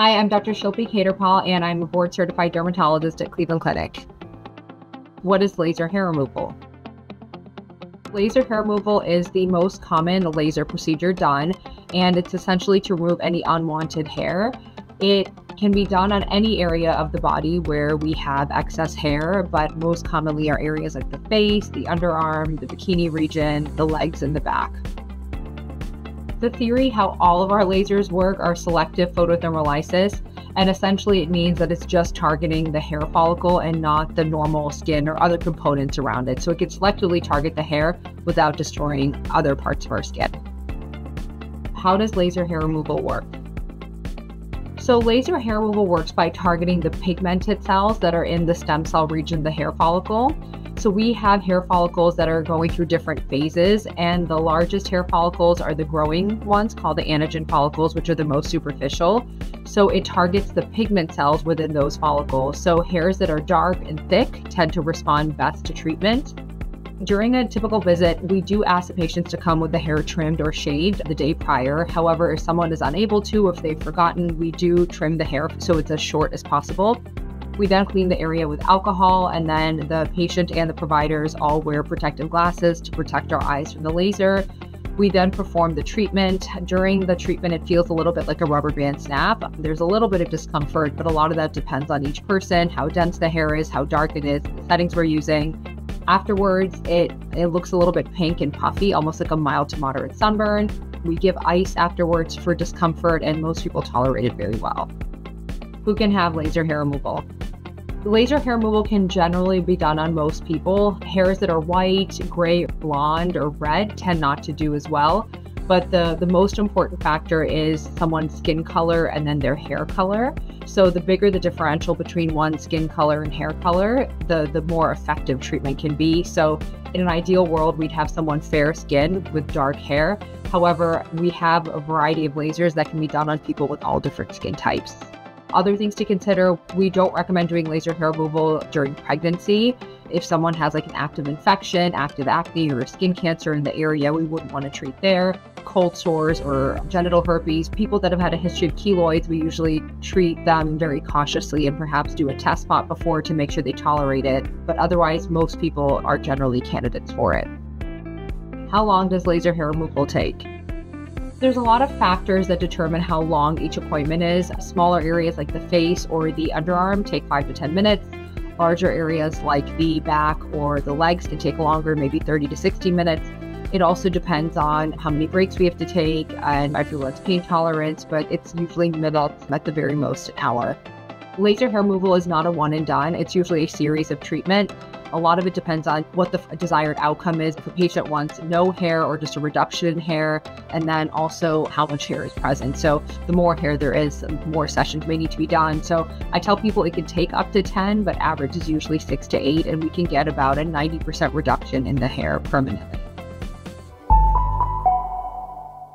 Hi, I'm Dr. Shilpi Khetarpal, and I'm a board certified dermatologist at Cleveland Clinic. What is laser hair removal? Laser hair removal is the most common laser procedure done, and it's essentially to remove any unwanted hair. It can be done on any area of the body where we have excess hair, but most commonly are areas like the face, the underarm, the bikini region, the legs, and the back. The theory how all of our lasers work are selective photothermolysis, and essentially it means that it's just targeting the hair follicle and not the normal skin or other components around it. So it can selectively target the hair without destroying other parts of our skin. How does laser hair removal work? So, laser hair removal works by targeting the pigmented cells that are in the stem cell region of the hair follicle. So we have hair follicles that are going through different phases, and the largest hair follicles are the growing ones called the anagen follicles, which are the most superficial. So it targets the pigment cells within those follicles. So hairs that are dark and thick tend to respond best to treatment. During a typical visit, we do ask the patients to come with the hair trimmed or shaved the day prior. However, if someone is unable to, if they've forgotten, we do trim the hair so it's as short as possible. We then clean the area with alcohol, and then the patient and the providers all wear protective glasses to protect our eyes from the laser. We then perform the treatment. During the treatment, it feels a little bit like a rubber band snap. There's a little bit of discomfort, but a lot of that depends on each person, how dense the hair is, how dark it is, the settings we're using. Afterwards, it, it looks a little bit pink and puffy, almost like a mild to moderate sunburn. We give ice afterwards for discomfort, and most people tolerate it very well. Who can have laser hair removal? Laser hair removal can generally be done on most people. Hairs that are white, gray, blonde, or red tend not to do as well. But the, the most important factor is someone's skin color and then their hair color. So the bigger the differential between one skin color and hair color, the, the more effective treatment can be. So in an ideal world, we'd have someone fair skin with dark hair. However, we have a variety of lasers that can be done on people with all different skin types. Other things to consider we don't recommend doing laser hair removal during pregnancy. If someone has like an active infection, active acne, or skin cancer in the area, we wouldn't want to treat there. Cold sores or genital herpes, people that have had a history of keloids, we usually treat them very cautiously and perhaps do a test spot before to make sure they tolerate it. But otherwise, most people are generally candidates for it. How long does laser hair removal take? There's a lot of factors that determine how long each appointment is. Smaller areas like the face or the underarm take five to 10 minutes. Larger areas like the back or the legs can take longer, maybe 30 to 60 minutes. It also depends on how many breaks we have to take and everyone's pain tolerance, but it's usually minutes at the very most an hour. Laser hair removal is not a one and done, it's usually a series of treatment. A lot of it depends on what the desired outcome is. If a patient wants no hair or just a reduction in hair, and then also how much hair is present. So the more hair there is, the more sessions may need to be done. So I tell people it can take up to 10, but average is usually six to eight, and we can get about a 90% reduction in the hair permanently.